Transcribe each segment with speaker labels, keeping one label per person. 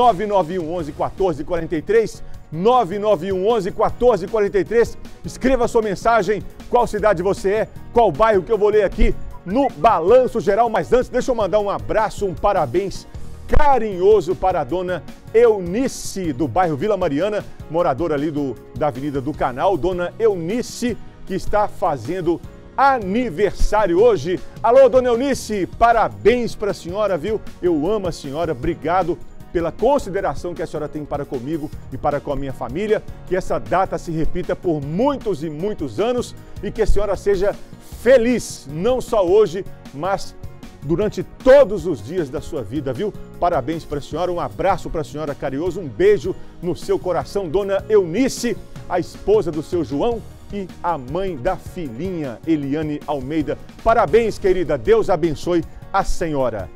Speaker 1: 99111 1443, 99111 1443. Escreva sua mensagem, qual cidade você é, qual bairro que eu vou ler aqui no Balanço Geral. Mas antes, deixa eu mandar um abraço, um parabéns carinhoso para a dona Eunice, do bairro Vila Mariana, moradora ali do, da Avenida do Canal. Dona Eunice, que está fazendo aniversário hoje. Alô, dona Eunice, parabéns para a senhora, viu? Eu amo a senhora, obrigado pela consideração que a senhora tem para comigo e para com a minha família. Que essa data se repita por muitos e muitos anos e que a senhora seja feliz, não só hoje, mas durante todos os dias da sua vida, viu? Parabéns para a senhora, um abraço para a senhora carinhoso, um beijo no seu coração, dona Eunice, a esposa do seu João e a mãe da filhinha Eliane Almeida. Parabéns, querida, Deus abençoe a senhora.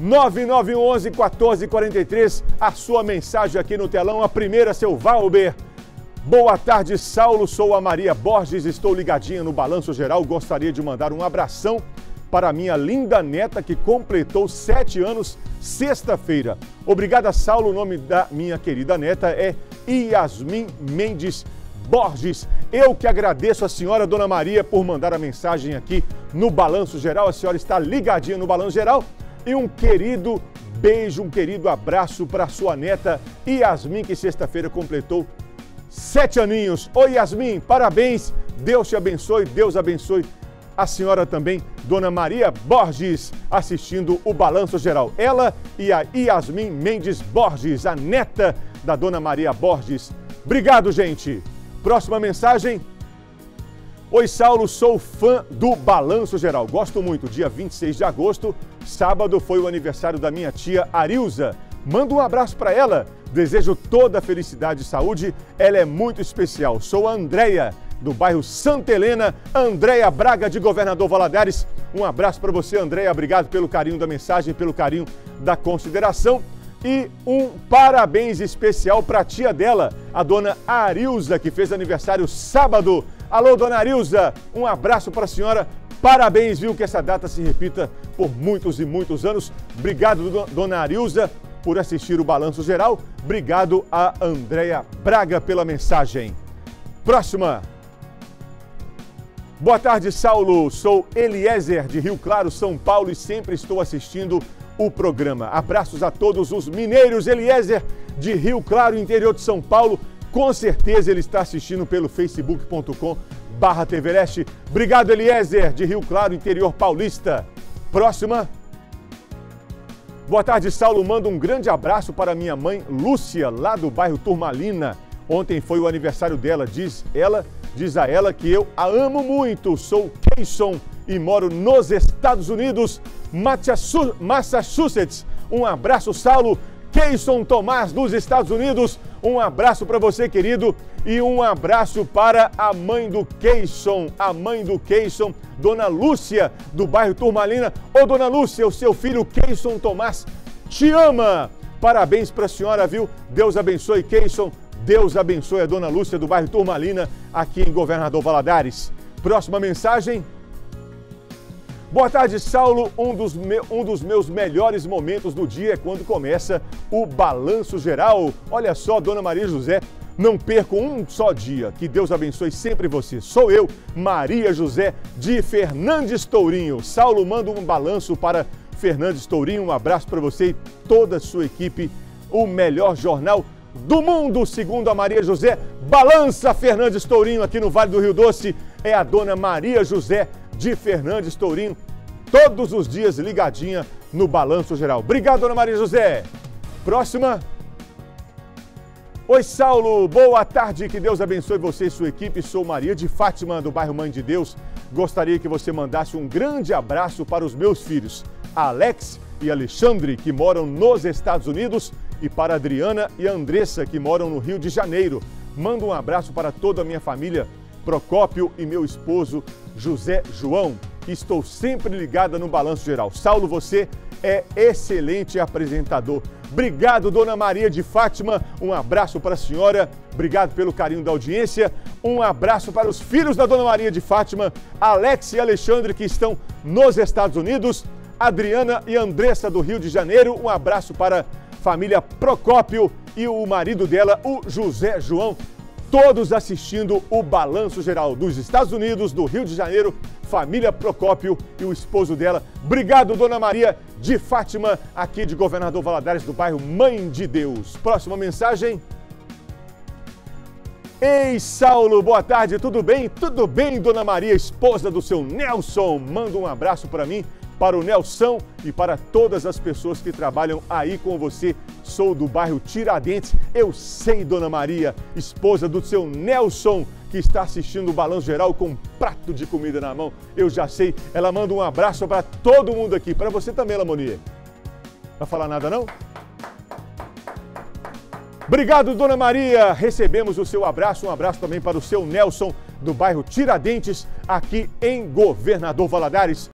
Speaker 1: 9911 1443, a sua mensagem aqui no telão, a primeira, seu Valber. Boa tarde, Saulo. Sou a Maria Borges, estou ligadinha no Balanço Geral. Gostaria de mandar um abração para minha linda neta que completou sete anos sexta-feira. Obrigada, Saulo. O nome da minha querida neta é Yasmin Mendes Borges. Eu que agradeço a senhora, Dona Maria, por mandar a mensagem aqui no Balanço Geral. A senhora está ligadinha no Balanço Geral e um querido beijo, um querido abraço para sua neta Yasmin, que sexta-feira completou sete aninhos. Oi, Yasmin, parabéns. Deus te abençoe, Deus abençoe a senhora também, Dona Maria Borges, assistindo o Balanço Geral. Ela e a Yasmin Mendes Borges, a neta da Dona Maria Borges. Obrigado, gente. Próxima mensagem Oi, Saulo, sou fã do Balanço Geral. Gosto muito. Dia 26 de agosto, sábado, foi o aniversário da minha tia Arilza. Manda um abraço para ela. Desejo toda a felicidade e saúde. Ela é muito especial. Sou a Andréia, do bairro Santa Helena. Andréia Braga, de Governador Valadares. Um abraço para você, Andréia. Obrigado pelo carinho da mensagem, pelo carinho da consideração. E um parabéns especial para a tia dela, a dona Arilza, que fez aniversário sábado. Alô, dona Arilza, um abraço para a senhora. Parabéns, viu? Que essa data se repita por muitos e muitos anos. Obrigado, dona Arilza, por assistir o Balanço Geral. Obrigado a Andréia Braga pela mensagem. Próxima. Boa tarde, Saulo. Sou Eliezer, de Rio Claro, São Paulo, e sempre estou assistindo o programa. Abraços a todos os mineiros. Eliezer, de Rio Claro, interior de São Paulo. Com certeza ele está assistindo pelo facebook.com barra. Obrigado, Eliezer, de Rio Claro, interior paulista. Próxima. Boa tarde, Saulo. Manda um grande abraço para minha mãe, Lúcia, lá do bairro Turmalina. Ontem foi o aniversário dela, diz ela, diz a ela que eu a amo muito. Sou Keyson e moro nos Estados Unidos, Massachusetts. Um abraço, Saulo. Keyson Tomás, dos Estados Unidos. Um abraço para você, querido, e um abraço para a mãe do Keyson, a mãe do Keyson, Dona Lúcia, do bairro Turmalina. Ô, Dona Lúcia, o seu filho Keyson Tomás te ama. Parabéns para a senhora, viu? Deus abençoe Keyson. Deus abençoe a Dona Lúcia do bairro Turmalina, aqui em Governador Valadares. Próxima mensagem. Boa tarde, Saulo. Um dos, me... um dos meus melhores momentos do dia é quando começa o balanço geral. Olha só, Dona Maria José, não perco um só dia. Que Deus abençoe sempre você. Sou eu, Maria José de Fernandes Tourinho. Saulo manda um balanço para Fernandes Tourinho. Um abraço para você e toda a sua equipe. O melhor jornal do mundo, segundo a Maria José. Balança Fernandes Tourinho aqui no Vale do Rio Doce. É a dona Maria José de Fernandes Tourinho, todos os dias ligadinha no Balanço Geral. Obrigado, dona Maria José. Próxima. Oi, Saulo. Boa tarde. Que Deus abençoe você e sua equipe. Sou Maria de Fátima, do bairro Mãe de Deus. Gostaria que você mandasse um grande abraço para os meus filhos, Alex e Alexandre, que moram nos Estados Unidos, e para Adriana e Andressa, que moram no Rio de Janeiro. Mando um abraço para toda a minha família Procópio e meu esposo José João. Estou sempre ligada no Balanço Geral. Saulo, você é excelente apresentador. Obrigado, Dona Maria de Fátima. Um abraço para a senhora. Obrigado pelo carinho da audiência. Um abraço para os filhos da Dona Maria de Fátima, Alex e Alexandre, que estão nos Estados Unidos. Adriana e Andressa do Rio de Janeiro. Um abraço para família Procópio e o marido dela, o José João, todos assistindo o Balanço Geral dos Estados Unidos, do Rio de Janeiro, família Procópio e o esposo dela. Obrigado, Dona Maria de Fátima, aqui de Governador Valadares, do bairro Mãe de Deus. Próxima mensagem. Ei, Saulo, boa tarde, tudo bem? Tudo bem, Dona Maria, esposa do seu Nelson. Manda um abraço para mim, para o Nelson e para todas as pessoas que trabalham aí com você. Sou do bairro Tiradentes. Eu sei, Dona Maria, esposa do seu Nelson, que está assistindo o Balanço Geral com um prato de comida na mão. Eu já sei. Ela manda um abraço para todo mundo aqui. Para você também, Lamonia. Vai falar nada, não? Obrigado, Dona Maria. Recebemos o seu abraço. Um abraço também para o seu Nelson, do bairro Tiradentes, aqui em Governador Valadares.